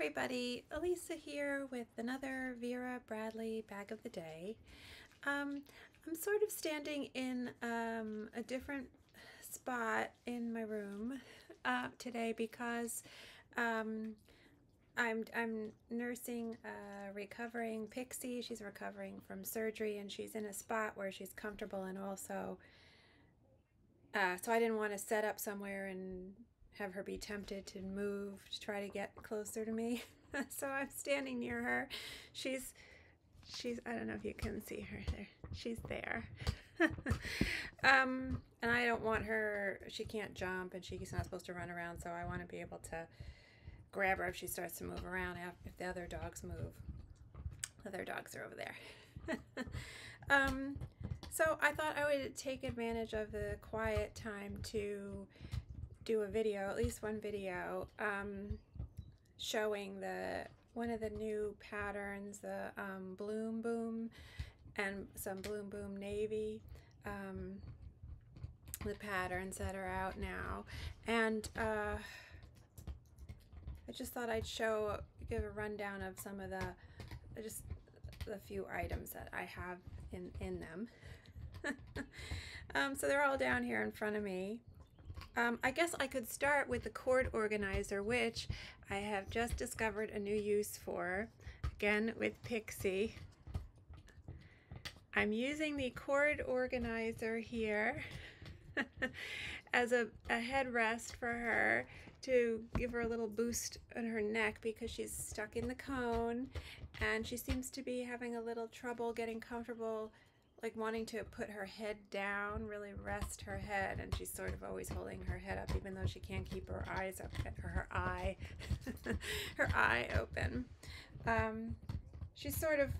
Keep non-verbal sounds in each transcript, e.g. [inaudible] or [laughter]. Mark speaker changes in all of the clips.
Speaker 1: everybody, Elisa here with another Vera Bradley bag of the day. Um, I'm sort of standing in um, a different spot in my room uh, today because um, I'm, I'm nursing a recovering Pixie. She's recovering from surgery and she's in a spot where she's comfortable and also uh, so I didn't want to set up somewhere and have her be tempted to move to try to get closer to me. [laughs] so I'm standing near her. She's, she's, I don't know if you can see her there. She's there. [laughs] um, and I don't want her, she can't jump and she's not supposed to run around. So I want to be able to grab her if she starts to move around, if the other dogs move. The other dogs are over there. [laughs] um, so I thought I would take advantage of the quiet time to do a video, at least one video, um, showing the one of the new patterns, the um, Bloom Boom and some Bloom Boom Navy, um, the patterns that are out now. And uh, I just thought I'd show, give a rundown of some of the, just the few items that I have in, in them. [laughs] um, so they're all down here in front of me. Um, I guess I could start with the cord organizer, which I have just discovered a new use for, again with Pixie. I'm using the cord organizer here [laughs] as a, a headrest for her to give her a little boost on her neck because she's stuck in the cone and she seems to be having a little trouble getting comfortable like wanting to put her head down, really rest her head, and she's sort of always holding her head up, even though she can't keep her eyes up, or her eye, [laughs] her eye open. Um, she's sort of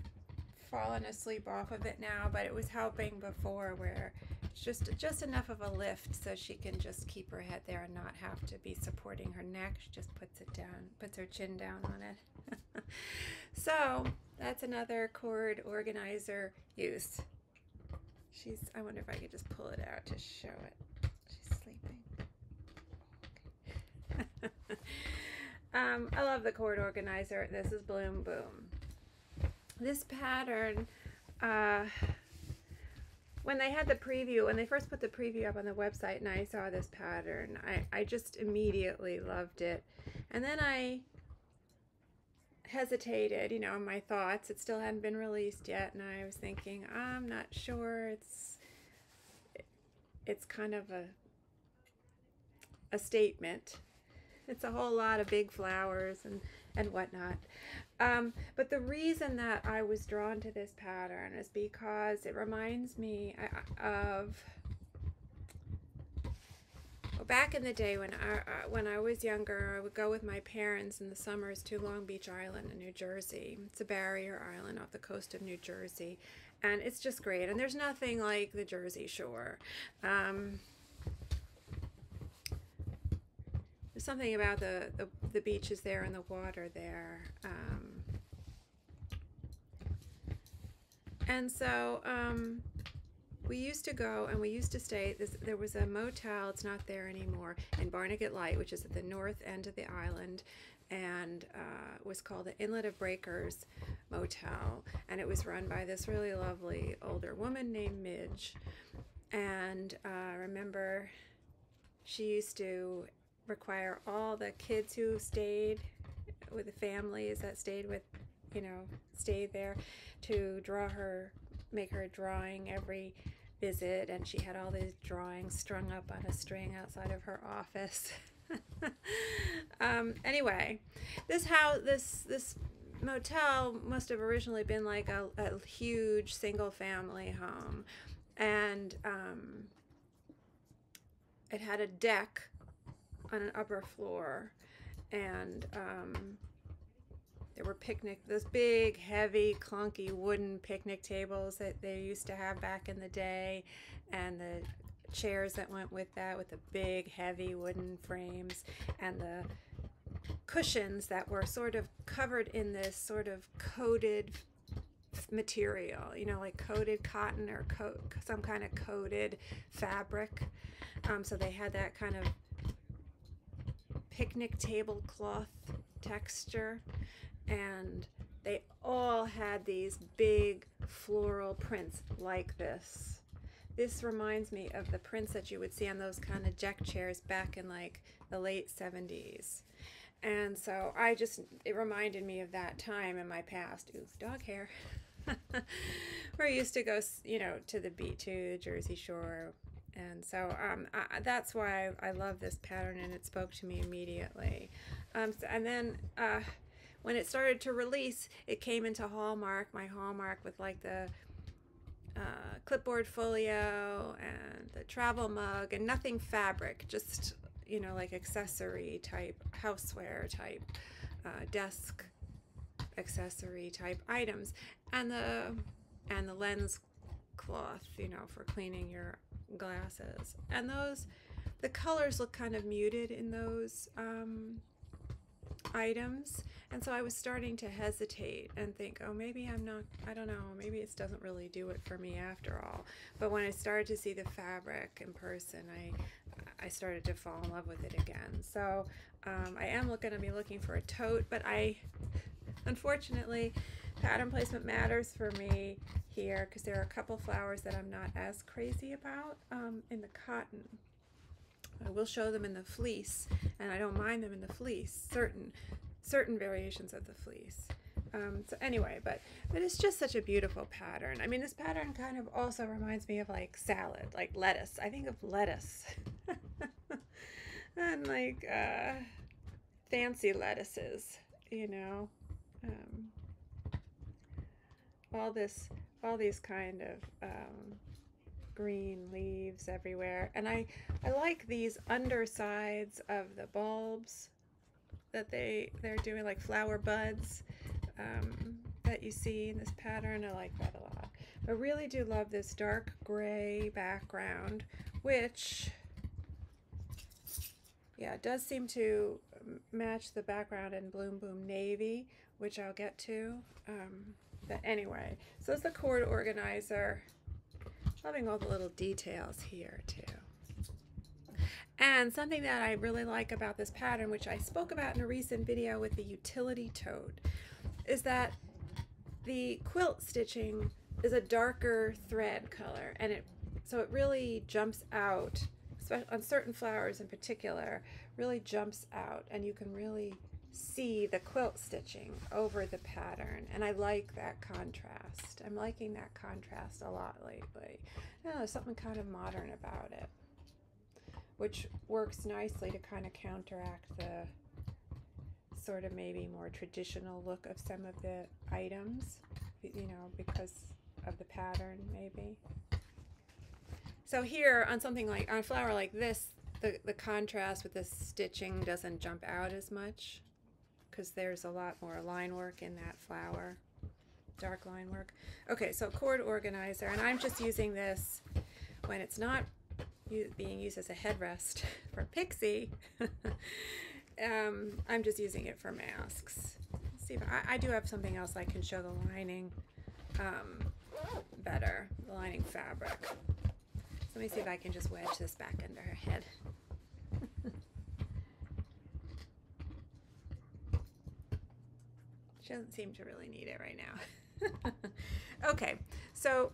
Speaker 1: fallen asleep off of it now, but it was helping before, where it's just just enough of a lift so she can just keep her head there and not have to be supporting her neck. She just puts it down, puts her chin down on it. [laughs] so that's another cord organizer use. She's, I wonder if I could just pull it out to show it. She's sleeping. Okay. [laughs] um, I love the cord organizer. This is Bloom Boom. This pattern, uh, when they had the preview, when they first put the preview up on the website and I saw this pattern, I, I just immediately loved it. And then I hesitated, you know, in my thoughts. It still hadn't been released yet, and I was thinking, I'm not sure. It's it's kind of a a statement. It's a whole lot of big flowers and and whatnot. Um, but the reason that I was drawn to this pattern is because it reminds me uh, of back in the day when I uh, when I was younger, I would go with my parents in the summers to Long Beach Island in New Jersey. It's a barrier island off the coast of New Jersey, and it's just great. And there's nothing like the Jersey Shore. Um, there's something about the, the, the beaches there and the water there. Um, and so um, we used to go and we used to stay this there was a motel it's not there anymore in barnegat light which is at the north end of the island and uh, was called the inlet of breakers motel and it was run by this really lovely older woman named midge. And uh, remember she used to require all the kids who stayed with the families that stayed with you know stayed there to draw her make her drawing every visit and she had all these drawings strung up on a string outside of her office. [laughs] um, anyway, this house, this this motel must have originally been like a, a huge single family home, and um, it had a deck on an upper floor, and um, there were picnic, those big, heavy, clunky wooden picnic tables that they used to have back in the day, and the chairs that went with that with the big, heavy wooden frames, and the cushions that were sort of covered in this sort of coated material, you know, like coated cotton or some kind of coated fabric. Um, so they had that kind of picnic tablecloth texture and they all had these big floral prints like this. This reminds me of the prints that you would see on those kind of deck chairs back in like the late 70s. And so I just, it reminded me of that time in my past. Ooh, dog hair. [laughs] Where I used to go, you know, to the beach, to Jersey Shore. And so um, I, that's why I love this pattern and it spoke to me immediately. Um, so, and then uh, when it started to release, it came into Hallmark, my Hallmark with like the uh, clipboard folio and the travel mug and nothing fabric, just, you know, like accessory type, houseware type, uh, desk accessory type items. And the, and the lens cloth, you know, for cleaning your glasses. And those, the colors look kind of muted in those um, items. And so I was starting to hesitate and think, oh, maybe I'm not, I don't know, maybe it doesn't really do it for me after all. But when I started to see the fabric in person, I, I started to fall in love with it again. So um, I am going to be looking for a tote, but I, unfortunately, pattern placement matters for me here because there are a couple flowers that I'm not as crazy about um, in the cotton. I will show them in the fleece, and I don't mind them in the fleece, certain certain variations of the fleece. Um, so anyway, but but it's just such a beautiful pattern. I mean, this pattern kind of also reminds me of like salad, like lettuce. I think of lettuce [laughs] and like uh, fancy lettuces, you know. Um, all this, all these kind of um, green leaves everywhere, and I I like these undersides of the bulbs that they they're doing like flower buds um, that you see in this pattern. I like that a lot. I really do love this dark gray background, which yeah, it does seem to match the background in Bloom Boom Navy, which I'll get to. Um, but anyway, so it's the cord organizer. Loving all the little details here too. And something that I really like about this pattern, which I spoke about in a recent video with the utility tote, is that the quilt stitching is a darker thread color and it so it really jumps out on certain flowers in particular really jumps out and you can really see the quilt stitching over the pattern and I like that contrast. I'm liking that contrast a lot lately. There's something kind of modern about it which works nicely to kind of counteract the sort of maybe more traditional look of some of the items, you know, because of the pattern maybe. So here on something like, on a flower like this, the, the contrast with the stitching doesn't jump out as much because there's a lot more line work in that flower, dark line work. Okay, so cord organizer, and I'm just using this when it's not being used as a headrest [laughs] for Pixie. [laughs] um, I'm just using it for masks. Let's see if I, I, do have something else I can show the lining um, better, the lining fabric. Let me see if I can just wedge this back under her head. She doesn't seem to really need it right now. [laughs] okay, so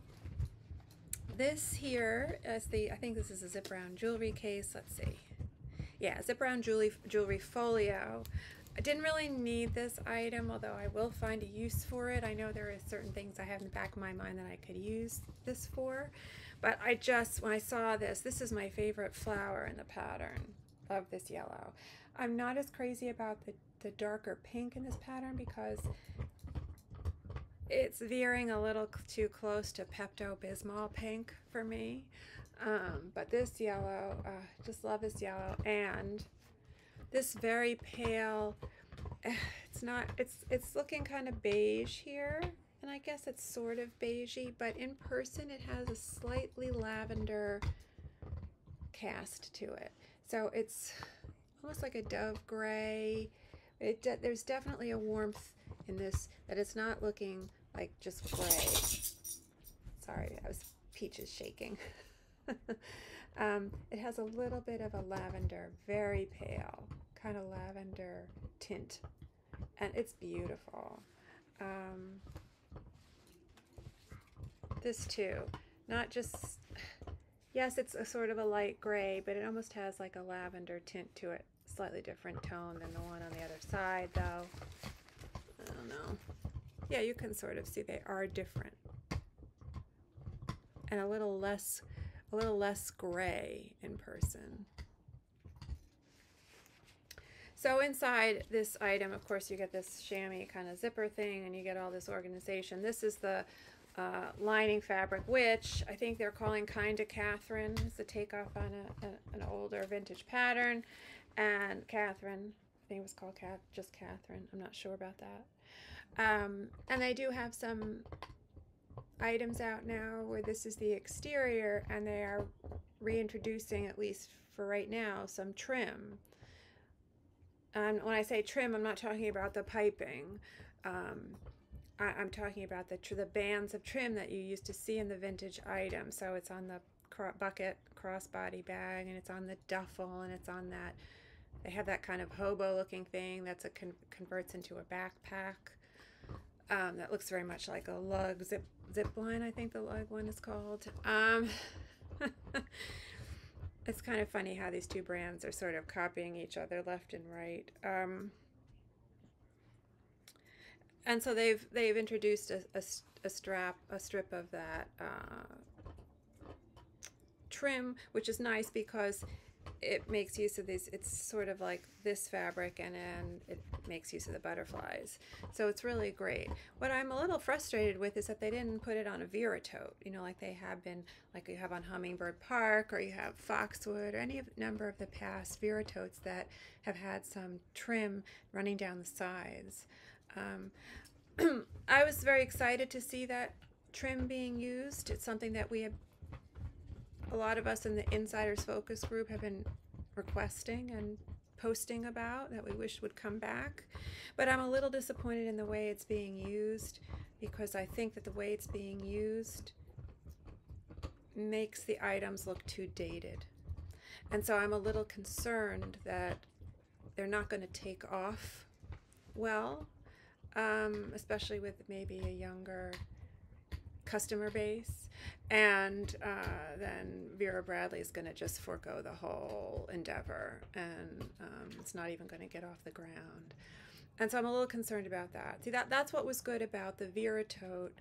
Speaker 1: this here is the, I think this is a zip around jewelry case. Let's see. Yeah, zip around jewelry, jewelry folio. I didn't really need this item, although I will find a use for it. I know there are certain things I have in the back of my mind that I could use this for. But I just, when I saw this, this is my favorite flower in the pattern of this yellow. I'm not as crazy about the, the darker pink in this pattern because it's veering a little too close to Pepto-Bismol pink for me. Um, but this yellow, uh, just love this yellow. And this very pale, it's not, it's, it's looking kind of beige here. And I guess it's sort of beigey, but in person it has a slightly lavender cast to it. So it's almost like a dove gray. It de there's definitely a warmth in this that it's not looking like just gray. Sorry, I was peaches shaking. [laughs] um, it has a little bit of a lavender, very pale, kind of lavender tint and it's beautiful. Um, this too, not just, [sighs] yes, it's a sort of a light gray, but it almost has like a lavender tint to it. Slightly different tone than the one on the other side, though. I don't know. Yeah, you can sort of see they are different. And a little less, a little less gray in person. So inside this item, of course, you get this chamois kind of zipper thing and you get all this organization. This is the uh, lining fabric, which I think they're calling Kinda Catherine. It's a takeoff on a, a, an older vintage pattern. And Catherine, I think it was called Kath, just Catherine. I'm not sure about that. Um, and they do have some items out now where this is the exterior and they are reintroducing, at least for right now, some trim. And when I say trim, I'm not talking about the piping. Um, I, am talking about the the bands of trim that you used to see in the vintage item. So it's on the bucket crossbody bag, and it's on the duffel, and it's on that. They have that kind of hobo-looking thing that's a con converts into a backpack. Um, that looks very much like a lug zip zip line. I think the lug one is called. Um, [laughs] it's kind of funny how these two brands are sort of copying each other left and right. Um, and so they've they've introduced a, a, a strap, a strip of that uh, trim, which is nice because it makes use of these it's sort of like this fabric and then it makes use of the butterflies. So it's really great. What i'm a little frustrated with is that they didn't put it on a vera tote you know like they have been like you have on hummingbird park or you have foxwood or any number of the past vera totes that have had some trim running down the sides. Um, [clears throat] i was very excited to see that trim being used. It's something that we have a lot of us in the insiders focus group have been requesting and posting about that we wish would come back. But i'm a little disappointed in the way it's being used because i think that the way it's being used makes the items look too dated. And so i'm a little concerned that they're not going to take off well um, especially with maybe a younger customer base and uh, then Vera Bradley is going to just forego the whole endeavor, and um, it's not even going to get off the ground. And so I'm a little concerned about that. See, that that's what was good about the Vera tote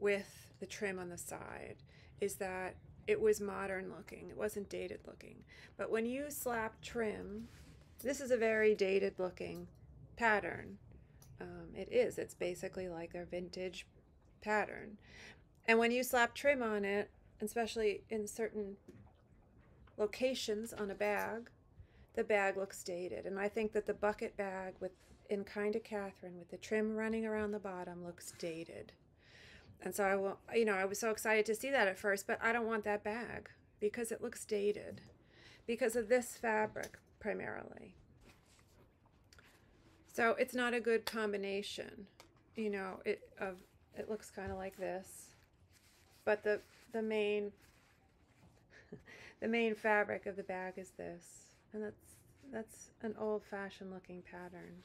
Speaker 1: with the trim on the side, is that it was modern looking. It wasn't dated looking. But when you slap trim, this is a very dated looking pattern. Um, it is. It's basically like a vintage pattern. And when you slap trim on it, especially in certain locations on a bag, the bag looks dated. And I think that the bucket bag with in Kinda Catherine with the trim running around the bottom looks dated. And so I will, you know, I was so excited to see that at first, but I don't want that bag because it looks dated because of this fabric primarily. So it's not a good combination, you know, it of it looks kind of like this. But the the main [laughs] the main fabric of the bag is this. And that's that's an old-fashioned looking pattern.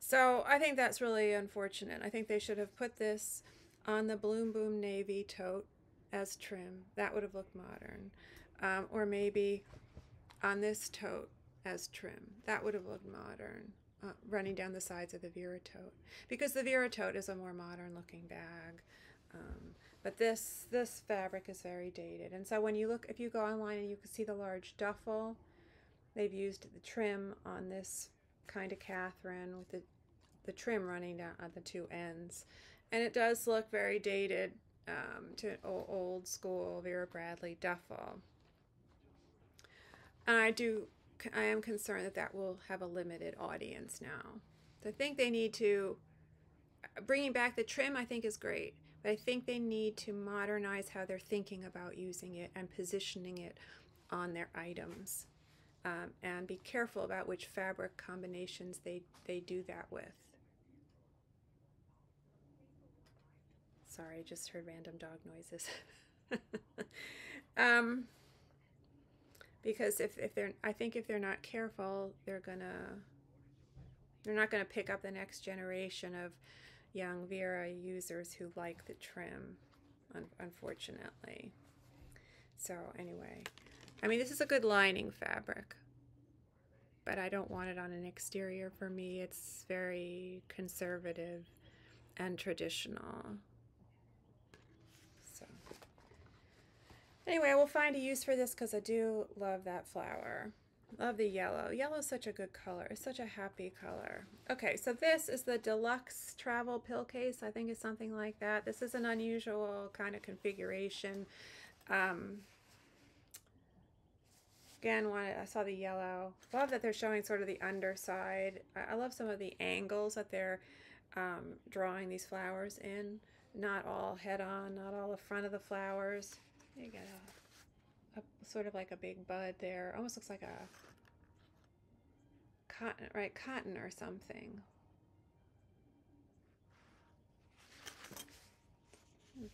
Speaker 1: So I think that's really unfortunate. I think they should have put this on the Bloom Boom Navy tote as trim. That would have looked modern. Um, or maybe on this tote as trim. That would have looked modern uh, running down the sides of the Vera tote because the Vera tote is a more modern looking bag um, but this this fabric is very dated. And so when you look, if you go online and you can see the large duffel, they've used the trim on this Kinda Catherine with the, the trim running down at the two ends. And it does look very dated um, to old school Vera Bradley duffel. And I do, I am concerned that that will have a limited audience now. So I think they need to, bringing back the trim I think is great but I think they need to modernize how they're thinking about using it and positioning it on their items. Um, and be careful about which fabric combinations they, they do that with. Sorry, I just heard random dog noises. [laughs] um, because if, if they're, I think if they're not careful, they're gonna, they're not to pick up the next generation of young Vera users who like the trim, un unfortunately. So anyway, I mean, this is a good lining fabric, but I don't want it on an exterior for me. It's very conservative and traditional. So anyway, I will find a use for this because I do love that flower. Love the yellow. Yellow is such a good color. It's such a happy color. Okay, so this is the deluxe travel pill case. I think it's something like that. This is an unusual kind of configuration. Um, again, one, I saw the yellow. Love that they're showing sort of the underside. I, I love some of the angles that they're um, drawing these flowers in. Not all head on, not all the front of the flowers. You get a a, sort of like a big bud there. Almost looks like a cotton, right? Cotton or something.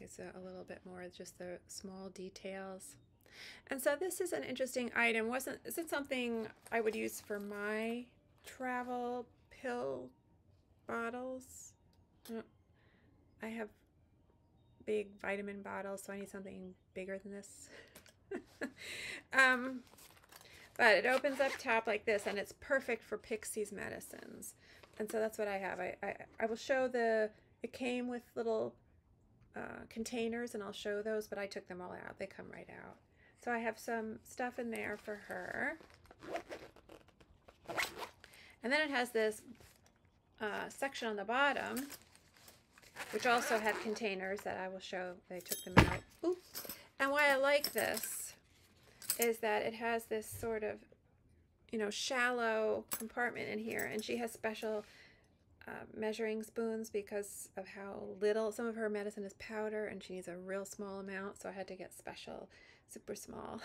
Speaker 1: It's a, a little bit more just the small details. And so this is an interesting item. Wasn't is it something I would use for my travel pill bottles? I have big vitamin bottles, so I need something bigger than this. [laughs] um, but it opens up top like this, and it's perfect for Pixies medicines. And so that's what I have. I, I, I will show the, it came with little uh, containers, and I'll show those, but I took them all out. They come right out. So I have some stuff in there for her. And then it has this uh, section on the bottom, which also had containers that I will show. They took them out. Ooh. And why I like this is that it has this sort of, you know, shallow compartment in here. And she has special uh, measuring spoons because of how little, some of her medicine is powder and she needs a real small amount. So I had to get special, super small.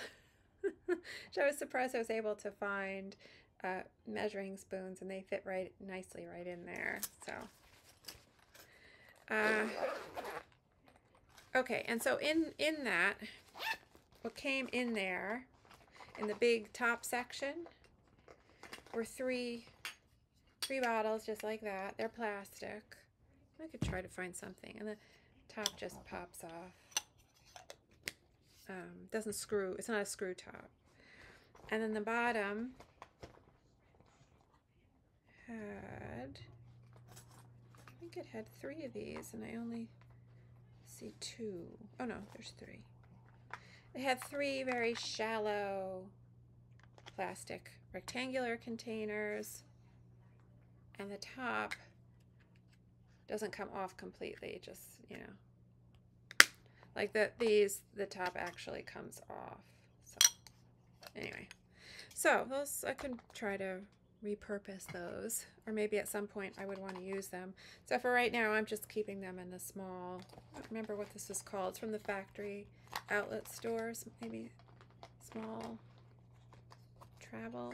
Speaker 1: [laughs] so I was surprised I was able to find uh, measuring spoons and they fit right nicely right in there. So, uh, Okay, and so in, in that, what came in there, in the big top section, were three, three bottles just like that. They're plastic. I could try to find something. And the top just pops off. Um, doesn't screw. It's not a screw top. And then the bottom had, think it had three of these, and I only see two. Oh no, there's three. They had three very shallow plastic rectangular containers and the top doesn't come off completely just you know like that these the top actually comes off so anyway so those I can try to repurpose those or maybe at some point I would want to use them. So for right now I'm just keeping them in the small I don't remember what this is called it's from the factory outlet stores maybe small travel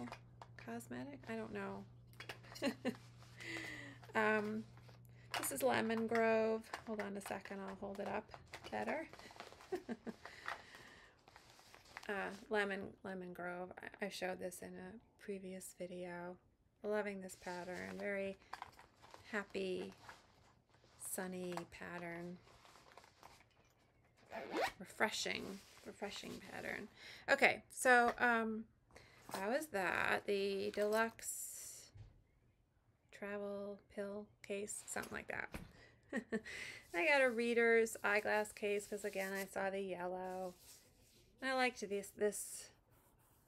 Speaker 1: cosmetic I don't know. [laughs] Um, this is Lemon Grove hold on a second I'll hold it up better. [laughs] Uh, lemon lemon grove I, I showed this in a previous video. Loving this pattern. Very happy, sunny pattern. Refreshing, refreshing pattern. Okay, so um, that was that. The deluxe travel pill case, something like that. [laughs] I got a reader's eyeglass case because again I saw the yellow. I liked this this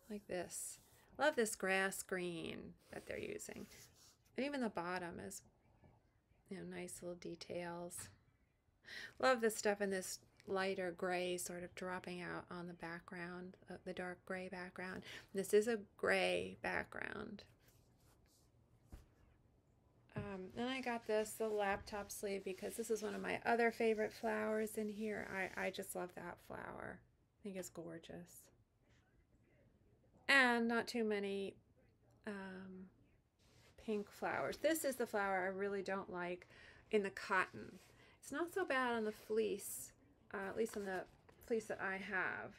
Speaker 1: like this. Love this grass green that they're using. And even the bottom is, you know, nice little details. Love this stuff in this lighter gray sort of dropping out on the background, uh, the dark gray background. This is a gray background. Um, then I got this, the laptop sleeve, because this is one of my other favorite flowers in here. I, I just love that flower. I think it's gorgeous and not too many um, pink flowers. This is the flower I really don't like in the cotton. It's not so bad on the fleece, uh, at least on the fleece that I have.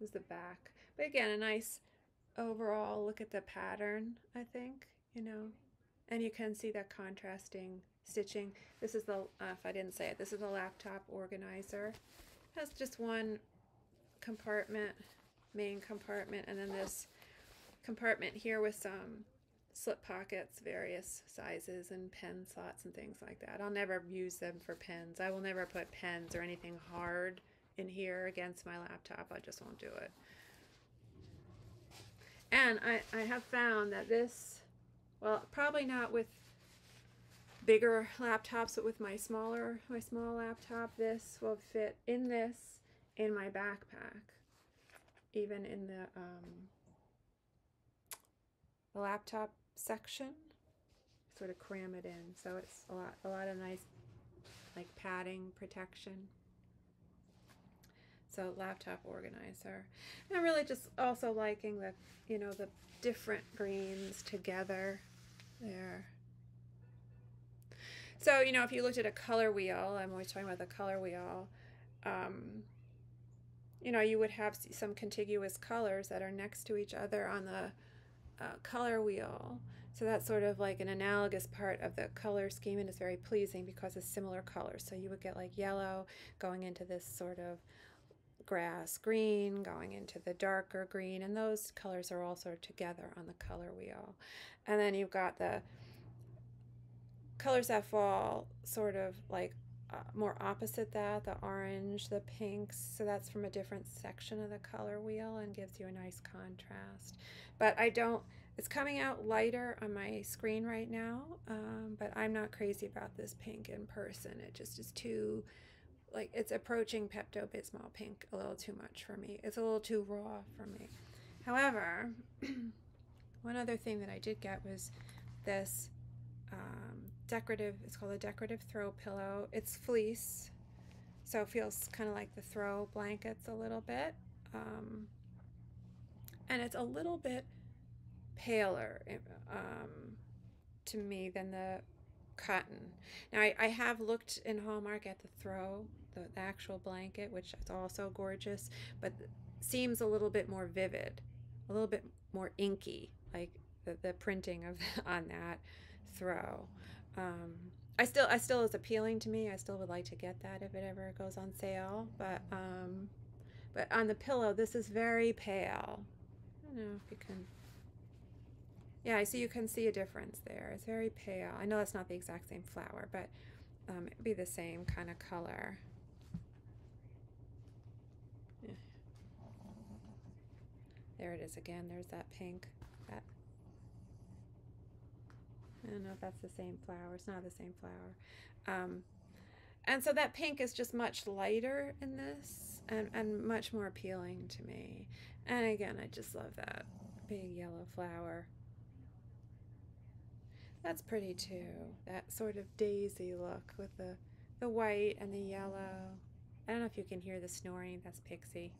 Speaker 1: Is the back. But again, a nice overall look at the pattern, I think, you know. and you can see that contrasting stitching. This is the, uh, if I didn't say it, this is the laptop organizer. It has just one compartment, main compartment, and then this compartment here with some slip pockets, various sizes and pen slots and things like that. I'll never use them for pens. I will never put pens or anything hard in here against my laptop. I just won't do it. And I, I have found that this, well, probably not with bigger laptops, but with my smaller, my small laptop, this will fit in this in my backpack, even in the, um, the laptop section. Sort of cram it in, so it's a lot, a lot of nice, like padding protection. So laptop organizer. And really just also liking the, you know, the different greens together there. So, you know, if you looked at a color wheel, I'm always talking about the color wheel, um, you know, you would have some contiguous colors that are next to each other on the uh, color wheel. So that's sort of like an analogous part of the color scheme and it's very pleasing because it's similar colors. So you would get like yellow going into this sort of grass green going into the darker green and those colors are all sort of together on the color wheel. And then you've got the colors that fall sort of like uh, more opposite that, the orange, the pinks. So that's from a different section of the color wheel and gives you a nice contrast. But I don't, it's coming out lighter on my screen right now, um, but I'm not crazy about this pink in person. It just is too, like, it's approaching Pepto-Bismol pink a little too much for me. It's a little too raw for me. However, [clears throat] one other thing that I did get was this um, decorative, it's called a decorative throw pillow. It's fleece, so it feels kind of like the throw blankets a little bit. Um, and it's a little bit paler um, to me than the cotton. Now, I, I have looked in Hallmark at the throw, the, the actual blanket, which is also gorgeous, but seems a little bit more vivid, a little bit more inky, like the, the printing of [laughs] on that throw. Um, I still, I still is appealing to me. I still would like to get that if it ever goes on sale. But, um, but on the pillow, this is very pale. I don't know if you can. Yeah, I see you can see a difference there. It's very pale. I know that's not the exact same flower, but um, it'd be the same kind of color. There it is again. There's that pink. That I don't know if that's the same flower. It's not the same flower. Um, and so that pink is just much lighter in this and, and much more appealing to me. And again, I just love that big yellow flower. That's pretty too. That sort of daisy look with the, the white and the yellow. I don't know if you can hear the snoring. That's Pixie.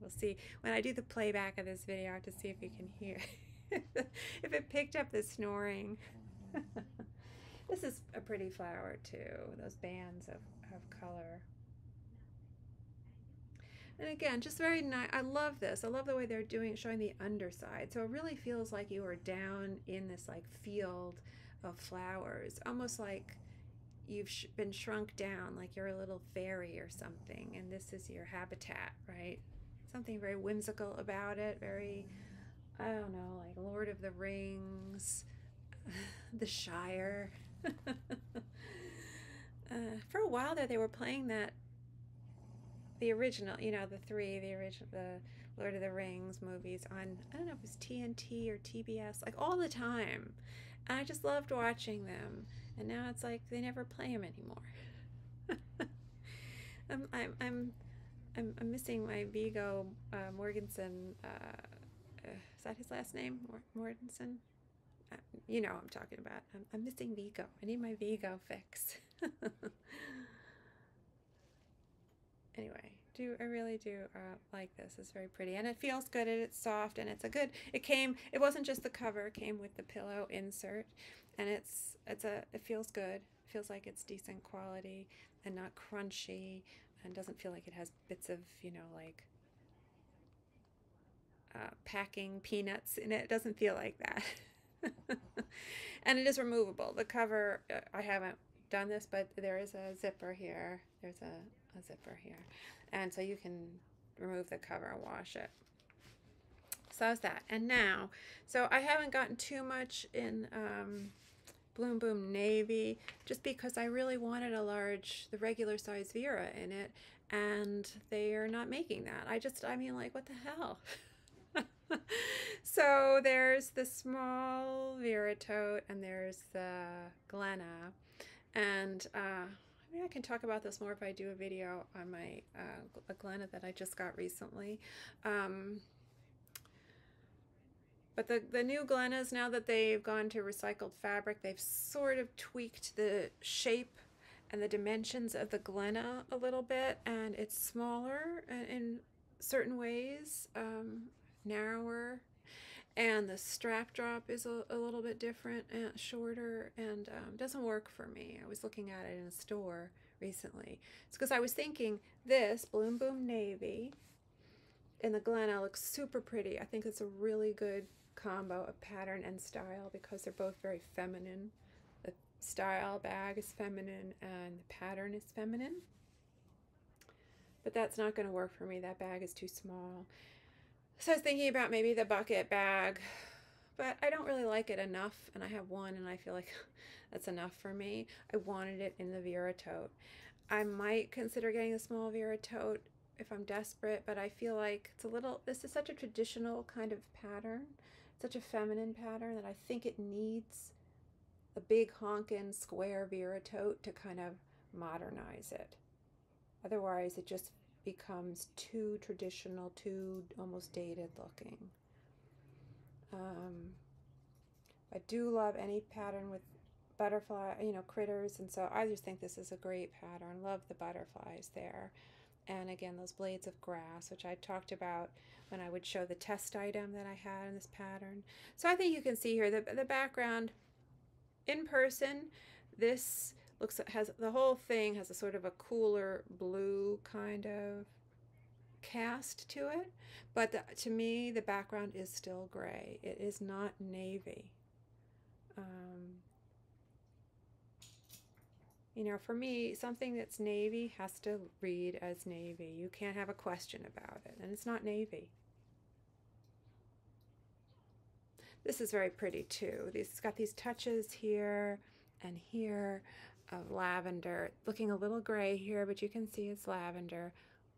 Speaker 1: We'll see. When I do the playback of this video, I have to see if you can hear. [laughs] [laughs] if it picked up the snoring. Mm-hmm. [laughs] this is a pretty flower too, those bands of, of color. And again, just very nice. I love this. I love the way they're doing showing the underside. So it really feels like you are down in this like field of flowers, almost like you've sh been shrunk down, like you're a little fairy or something, and this is your habitat, right? Something very whimsical about it, very I don't know, like Lord of the Rings, [sighs] The Shire. [laughs] uh, for a while there, they were playing that, the original, you know, the three, the original, the Lord of the Rings movies on, I don't know, if it was TNT or TBS, like all the time. And I just loved watching them. And now it's like they never play them anymore. [laughs] I'm, I'm, I'm, I'm, missing my Viggo uh, Mortensen. Uh, is that his last name? Mortensen? Uh, you know I'm talking about. I'm, I'm missing Viggo. I need my Viggo fix. [laughs] anyway, do I really do uh, like this. It's very pretty and it feels good and it's soft and it's a good. It came. It wasn't just the cover. It came with the pillow insert, and it's it's a. It feels good. It feels like it's decent quality and not crunchy and doesn't feel like it has bits of you know like uh, packing peanuts in it. It doesn't feel like that. [laughs] and it is removable. The cover, uh, I haven't done this, but there is a zipper here. There's a, a zipper here. And so you can remove the cover and wash it. So how's that? And now, so I haven't gotten too much in um, Bloom Boom Navy just because I really wanted a large, the regular size Vera in it. And they are not making that. I just, I mean, like, what the hell? [laughs] [laughs] so there's the small Vera tote and there's the Glenna. And uh, I I can talk about this more if I do a video on my uh, Glenna that I just got recently. Um, but the, the new Glennas, now that they've gone to recycled fabric, they've sort of tweaked the shape and the dimensions of the Glenna a little bit, and it's smaller in certain ways, um, narrower, and the strap drop is a, a little bit different and shorter, and um, doesn't work for me. I was looking at it in a store recently. It's because I was thinking this Bloom Boom Navy in the Glenna looks super pretty. I think it's a really good combo of pattern and style because they're both very feminine. The style bag is feminine and the pattern is feminine. But that's not going to work for me. That bag is too small. So I was thinking about maybe the bucket bag, but I don't really like it enough. And I have one and I feel like [laughs] that's enough for me. I wanted it in the Vera tote. I might consider getting a small Vera tote if I'm desperate, but I feel like it's a little, this is such a traditional kind of pattern such a feminine pattern that I think it needs a big honkin' square Vera tote to kind of modernize it. Otherwise, it just becomes too traditional, too almost dated looking. Um, I do love any pattern with butterfly, you know, critters, and so I just think this is a great pattern. Love the butterflies there. And again, those blades of grass, which I talked about when I would show the test item that I had in this pattern. So I think you can see here the, the background in person, this looks has the whole thing has a sort of a cooler blue kind of cast to it but the, to me the background is still gray it is not navy um, you know, for me, something that's navy has to read as navy. You can't have a question about it, and it's not navy. This is very pretty too. It's got these touches here and here of lavender, looking a little gray here, but you can see it's lavender.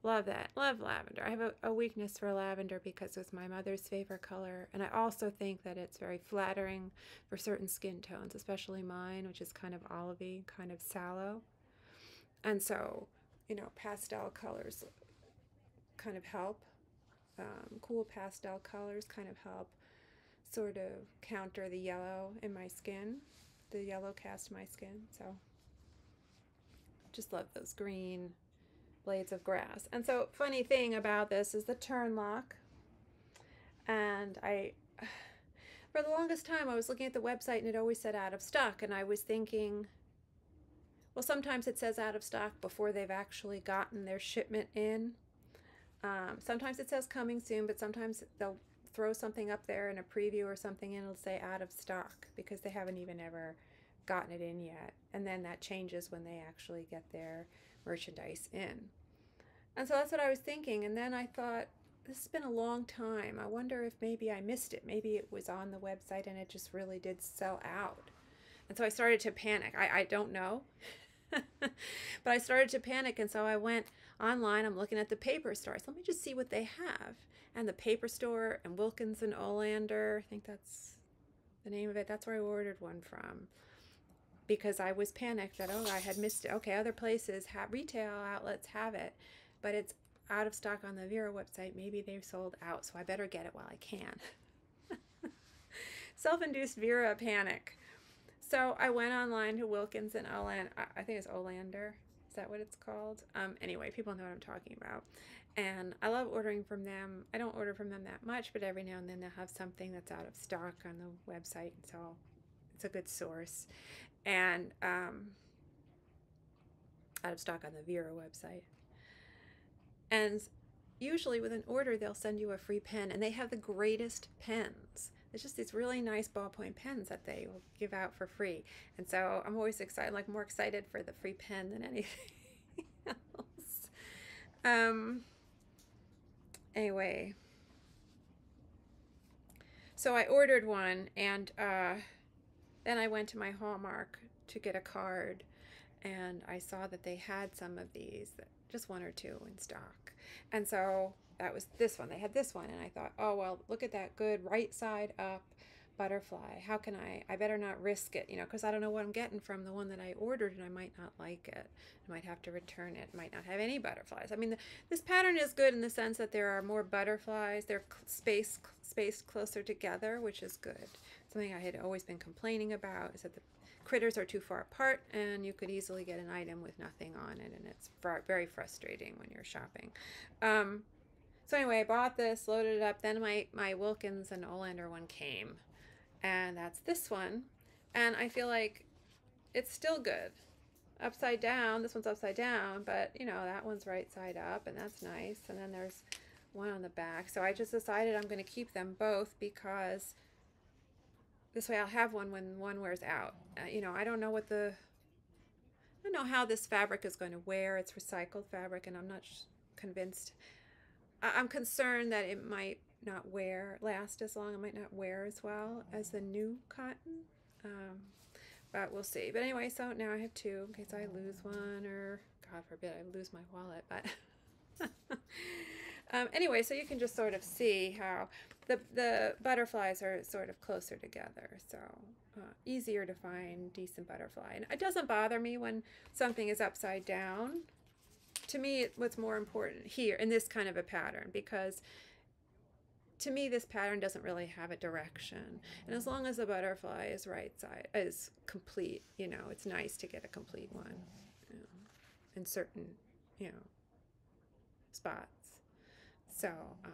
Speaker 1: Love that. Love lavender. I have a, a, weakness for lavender because it's my mother's favorite color. And I also think that it's very flattering for certain skin tones, especially mine, which is kind of olivey, kind of sallow. And so, you know, pastel colors kind of help. Um, cool pastel colors kind of help sort of counter the yellow in my skin, the yellow cast my skin. So just love those green blades of grass. And so funny thing about this is the turn lock. And I, [sighs] for the longest time, I was looking at the website and it always said out of stock. And I was thinking, well, sometimes it says out of stock before they've actually gotten their shipment in. Um, sometimes it says coming soon, but sometimes they'll throw something up there in a preview or something and it'll say out of stock because they haven't even ever gotten it in yet. And then that changes when they actually get their merchandise in. And so that's what I was thinking. And then I thought, this has been a long time. I wonder if maybe I missed it. Maybe it was on the website and it just really did sell out. And so I started to panic. I, I don't know. [laughs] but I started to panic. And so I went online. I'm looking at the paper stores. Let me just see what they have. And the paper store and Wilkins and Olander, I think that's the name of it. That's where I ordered one from because I was panicked that, oh, I had missed it. Okay, other places have retail outlets have it, but it's out of stock on the Vera website. Maybe they've sold out, so I better get it while I can. [laughs] Self-induced Vera panic. So I went online to Wilkins and Olander. I think it's Olander. Is that what it's called? Um, anyway, people know what I'm talking about. And I love ordering from them. I don't order from them that much, but every now and then they'll have something that's out of stock on the website. So it's a good source and um, out of stock on the Vera website. And usually with an order, they'll send you a free pen, and they have the greatest pens. it's just these really nice ballpoint pens that they will give out for free. And so I'm always excited, like more excited for the free pen than [laughs] anything else. Um, anyway, so I ordered one and uh, then I went to my Hallmark to get a card and I saw that they had some of these, just one or two in stock. And so that was this one. They had this one, and I thought, oh, well, look at that good right side up butterfly. How can I? I better not risk it, you know, because I don't know what I'm getting from the one that I ordered, and I might not like it. I might have to return it. Might not have any butterflies. I mean, the, this pattern is good in the sense that there are more butterflies. They're space spaced closer together, which is good. Something I had always been complaining about is that the critters are too far apart and you could easily get an item with nothing on it and it's very frustrating when you're shopping. Um, so anyway, I bought this, loaded it up, then my, my Wilkins and Olander one came and that's this one and I feel like it's still good. Upside down, this one's upside down, but you know, that one's right side up and that's nice. And then there's one on the back. So I just decided I'm going to keep them both because this way I'll have one when one wears out. Uh, you know, I don't know what the, I don't know how this fabric is going to wear. It's recycled fabric and I'm not convinced. I I'm concerned that it might not wear, last as long. It might not wear as well as the new cotton. Um, but we'll see. But anyway, so now I have two in case I lose one or God forbid I lose my wallet. But [laughs] um, anyway, so you can just sort of see how the, the butterflies are sort of closer together, so uh, easier to find decent butterfly. And it doesn't bother me when something is upside down. To me, what's more important here in this kind of a pattern, because to me, this pattern doesn't really have a direction. And as long as the butterfly is right side, is complete, you know, it's nice to get a complete one you know, in certain, you know, spots. So, um,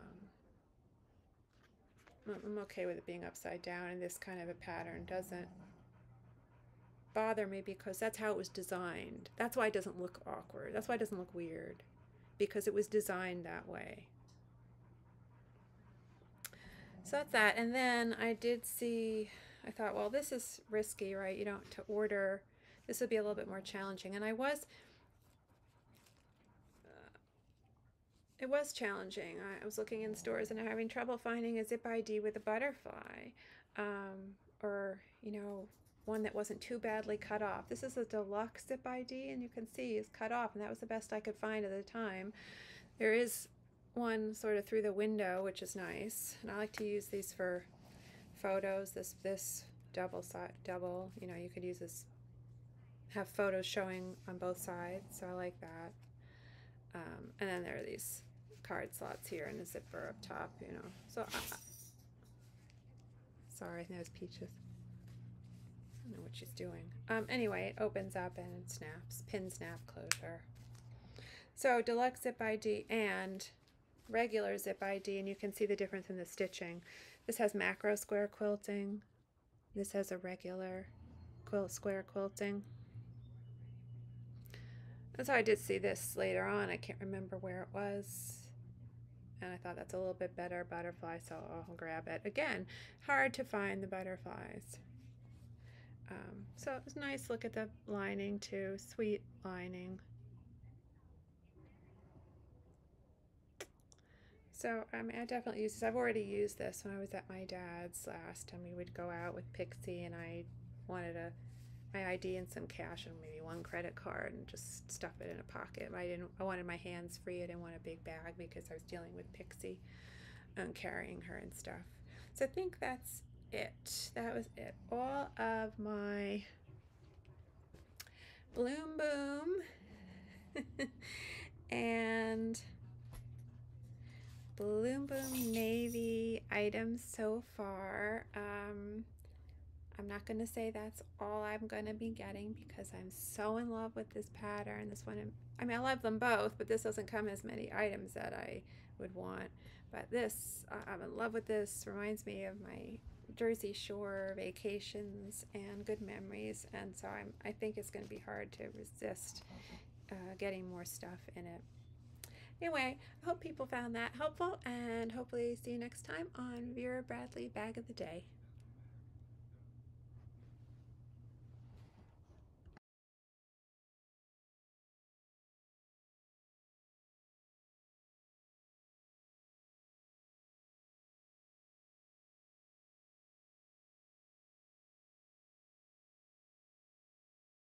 Speaker 1: I'm okay with it being upside down and this kind of a pattern doesn't bother me because that's how it was designed. That's why it doesn't look awkward. That's why it doesn't look weird because it was designed that way. So that's that. And then I did see, I thought, well, this is risky, right? You don't to order. This would be a little bit more challenging. And I was it was challenging. I was looking in stores and having trouble finding a zip ID with a butterfly, um, or you know, one that wasn't too badly cut off. This is a deluxe zip ID, and you can see it's cut off, and that was the best I could find at the time. There is one sort of through the window, which is nice, and I like to use these for photos. This this double side double, you know, you could use this have photos showing on both sides, so I like that. Um, and then there are these card slots here and a zipper up top, you know. So, I, sorry, that was Peaches. I don't know what she's doing. Um, anyway, it opens up and it snaps, pin snap closure. So deluxe zip ID and regular zip ID, and you can see the difference in the stitching. This has macro square quilting. This has a regular quilt square quilting. And so I did see this later on. I can't remember where it was and I thought that's a little bit better butterfly, so I'll grab it. Again, hard to find the butterflies. Um, so it was nice look at the lining too, sweet lining. So I I definitely use this. I've already used this when I was at my dad's last time. We would go out with Pixie, and I wanted a my ID and some cash and maybe one credit card and just stuff it in a pocket. I didn't. I wanted my hands free. I didn't want a big bag because I was dealing with Pixie and carrying her and stuff. So I think that's it. That was it. All of my Bloom Boom [laughs] and Bloom Boom Navy items so far. Um, I'm not going to say that's all I'm going to be getting because I'm so in love with this pattern. This one, I mean, I love them both, but this doesn't come as many items that I would want. But this, I'm in love with this. Reminds me of my Jersey Shore vacations and good memories. And so I'm, I think it's going to be hard to resist uh, getting more stuff in it. Anyway, I hope people found that helpful and hopefully see you next time on Vera Bradley Bag of the Day.